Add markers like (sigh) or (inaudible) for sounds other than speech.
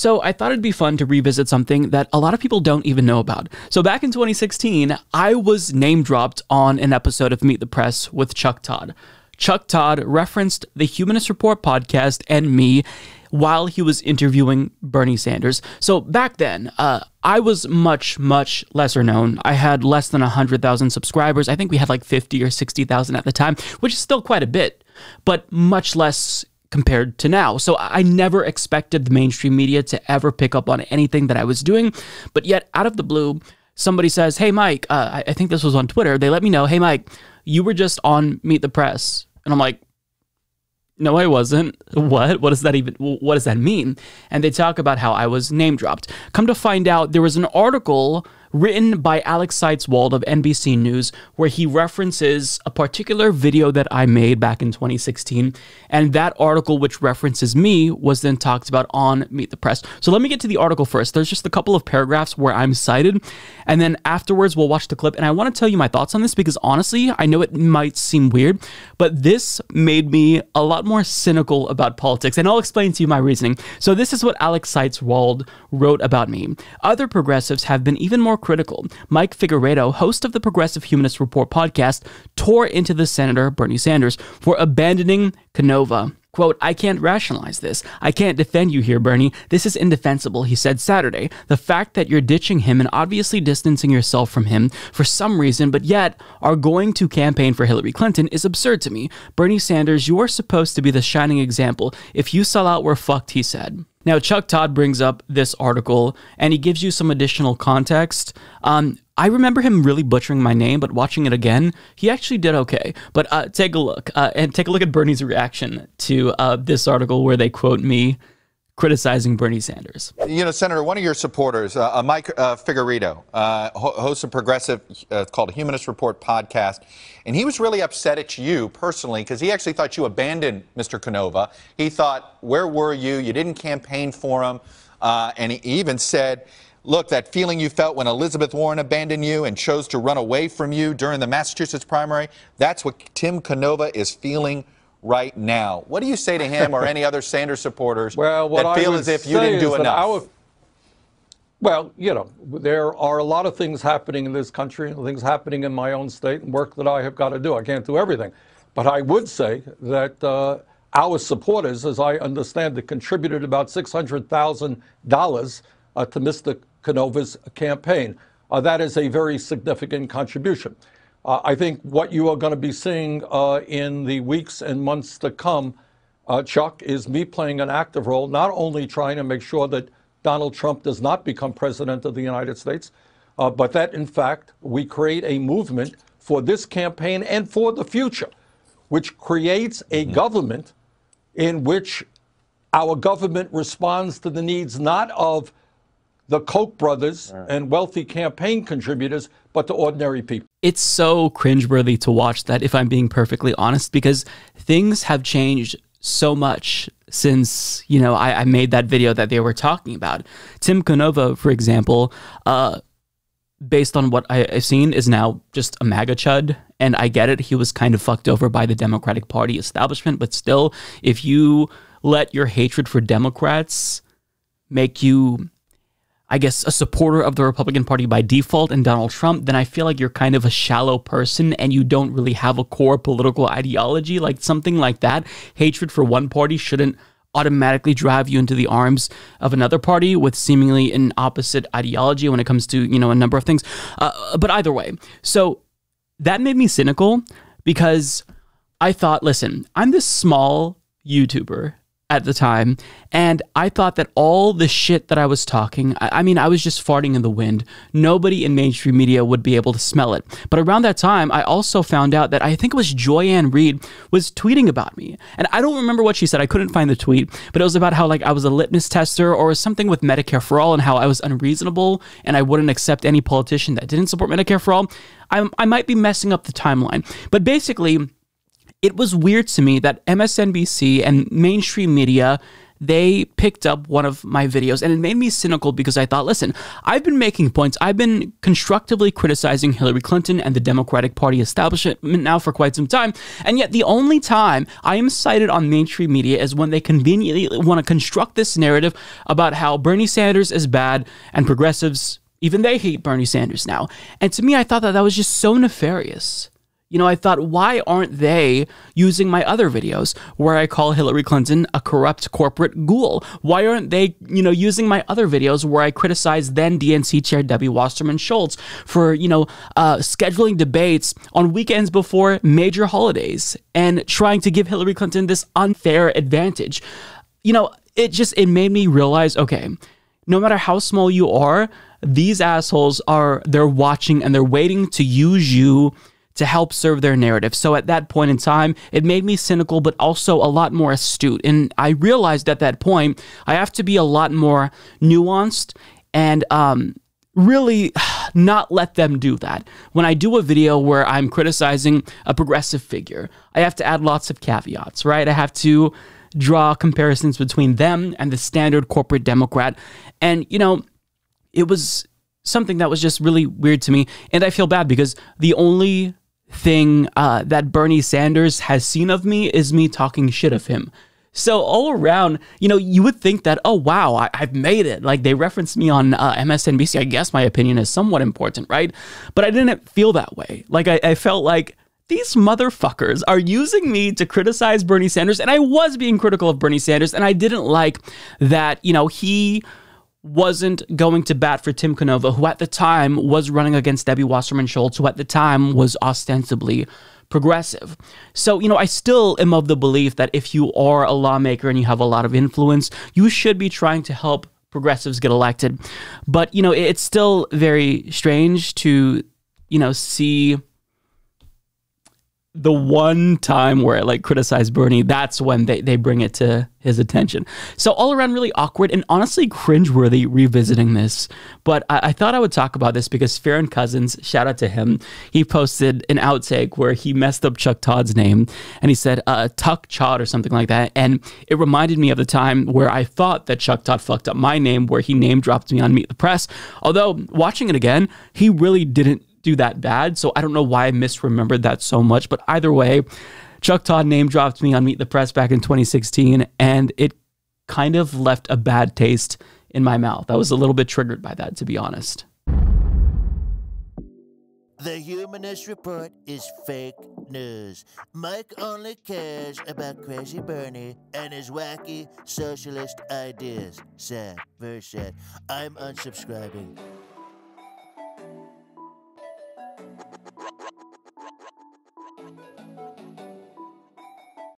So I thought it'd be fun to revisit something that a lot of people don't even know about. So back in 2016, I was name dropped on an episode of Meet the Press with Chuck Todd. Chuck Todd referenced the Humanist Report podcast and me while he was interviewing Bernie Sanders. So back then, uh, I was much, much lesser known. I had less than 100,000 subscribers. I think we had like 50 or 60,000 at the time, which is still quite a bit, but much less compared to now. So I never expected the mainstream media to ever pick up on anything that I was doing. But yet, out of the blue, somebody says, Hey, Mike, uh, I think this was on Twitter. They let me know, Hey, Mike, you were just on Meet the Press. And I'm like, no, I wasn't. (laughs) What? What does that even what does that mean? And they talk about how I was name dropped. Come to find out there was an article written by Alex Seitz-Wald of NBC News, where he references a particular video that I made back in 2016. And that article, which references me, was then talked about on Meet the Press. So let me get to the article first. There's just a couple of paragraphs where I'm cited. And then afterwards, we'll watch the clip. And I want to tell you my thoughts on this because honestly, I know it might seem weird, but this made me a lot more cynical about politics. And I'll explain to you my reasoning. So this is what Alex Seitz-Wald wrote about me. Other progressives have been even more critical. Mike Figueredo, host of the Progressive Humanist Report podcast, tore into the Senator Bernie Sanders for abandoning Canova. Quote, I can't rationalize this. I can't defend you here, Bernie. This is indefensible, he said Saturday. The fact that you're ditching him and obviously distancing yourself from him for some reason, but yet are going to campaign for Hillary Clinton is absurd to me. Bernie Sanders, you are supposed to be the shining example. If you sell out, we're fucked, he said. Now, Chuck Todd brings up this article and he gives you some additional context. Um, I remember him really butchering my name, but watching it again, he actually did okay. But uh, take a look uh, and take a look at Bernie's reaction to uh, this article where they quote me criticizing Bernie Sanders. You know, Senator, one of your supporters, uh, uh Mike uh, Figueredo, uh, hosts a progressive uh, called Humanist Report podcast, and he was really upset at you personally because he actually thought you abandoned Mr. Canova. He thought, where were you? You didn't campaign for him. Uh, and he even said, look, that feeling you felt when Elizabeth Warren abandoned you and chose to run away from you during the Massachusetts primary, that's what Tim Canova is feeling right now. What do you say to him or any other Sanders supporters (laughs) well, that feel as if you didn't do enough? Our, well, you know, there are a lot of things happening in this country and things happening in my own state and work that I have got to do. I can't do everything. But I would say that uh, our supporters, as I understand it, contributed about $600,000 uh, to Mr. Canova's campaign. Uh, that is a very significant contribution. Uh, I think what you are going to be seeing uh, in the weeks and months to come, uh, Chuck, is me playing an active role, not only trying to make sure that Donald Trump does not become president of the United States, uh, but that in fact we create a movement for this campaign and for the future, which creates a mm-hmm. government in which our government responds to the needs not of the Koch brothers right. and wealthy campaign contributors, but to ordinary people. It's so cringeworthy to watch that, if I'm being perfectly honest, because things have changed so much since you know I, I made that video that they were talking about. Tim Canova, for example, uh, based on what I, have seen, is now just a MAGA chud. And I get it; he was kind of fucked over by the Democratic Party establishment. But still, if you let your hatred for Democrats make you I guess, a supporter of the Republican Party by default and Donald Trump, then I feel like you're kind of a shallow person and you don't really have a core political ideology. Like something like that, hatred for one party shouldn't automatically drive you into the arms of another party with seemingly an opposite ideology when it comes to, you know, a number of things. Uh, but either way, so that made me cynical because I thought, listen, I'm this small YouTuber at the time, and I thought that all the shit that I was talking, I, I, mean, I was just farting in the wind. Nobody in mainstream media would be able to smell it. But around that time, I also found out that I think it was Joy-Ann Reid was tweeting about me. And I don't remember what she said. I couldn't find the tweet, but it was about how like I was a litmus tester or something with Medicare for all and how I was unreasonable and I wouldn't accept any politician that didn't support Medicare for all. I, I might be messing up the timeline. But basically, it was weird to me that MSNBC and mainstream media they picked up one of my videos and it made me cynical because I thought, listen, I've been making points. I've been constructively criticizing Hillary Clinton and the Democratic Party establishment now for quite some time. And yet, the only time I am cited on mainstream media is when they conveniently want to construct this narrative about how Bernie Sanders is bad and progressives, even they hate Bernie Sanders now. And to me, I thought that that was just so nefarious. You know, I thought, why aren't they using my other videos where I call Hillary Clinton a corrupt corporate ghoul? Why aren't they, you know, using my other videos where I criticize then DNC chair Debbie Wasserman Schultz for, you know, uh, scheduling debates on weekends before major holidays and trying to give Hillary Clinton this unfair advantage? You know, it just, it made me realize, okay, no matter how small you are, these assholes are, they're watching and they're waiting to use you to help serve their narrative. So at that point in time, it made me cynical, but also a lot more astute. And I realized at that point, I have to be a lot more nuanced and um, really (sighs) not let them do that. When I do a video where I'm criticizing a progressive figure, I have to add lots of caveats, right? I have to draw comparisons between them and the standard corporate Democrat. And, you know, it was something that was just really weird to me. And I feel bad because the only thing uh, that Bernie Sanders has seen of me is me talking shit of him. So all around, you know, you would think that, oh wow, I, have made it. Like they referenced me on uh, MSNBC. I guess my opinion is somewhat important, right? But I didn't feel that way. Like I, I felt like these motherfuckers are using me to criticize Bernie Sanders, and I was being critical of Bernie Sanders, and I didn't like that. You know, he wasn't going to bat for Tim Canova, who at the time was running against Debbie Wasserman Schultz, who at the time was ostensibly progressive. So, you know, I still am of the belief that if you are a lawmaker and you have a lot of influence, you should be trying to help progressives get elected. But, you know, it's still very strange to, you know, see the one time where I like criticize Bernie, that's when they, they bring it to his attention. So all around really awkward and honestly cringeworthy revisiting this. But I, I thought I would talk about this because Farron Cousins, shout out to him, he posted an outtake where he messed up Chuck Todd's name and he said uh, Tuck Chod or something like that. And it reminded me of the time where I thought that Chuck Todd fucked up my name where he name dropped me on Meet the Press. Although watching it again, he really didn't do that bad. So I don't know why I misremembered that so much. But either way, Chuck Todd name dropped me on Meet the Press back in 2016, and it kind of left a bad taste in my mouth. I was a little bit triggered by that, to be honest. The Humanist Report is fake news. Mike only cares about Crazy Bernie and his wacky socialist ideas. Sad, very sad. I'm unsubscribing.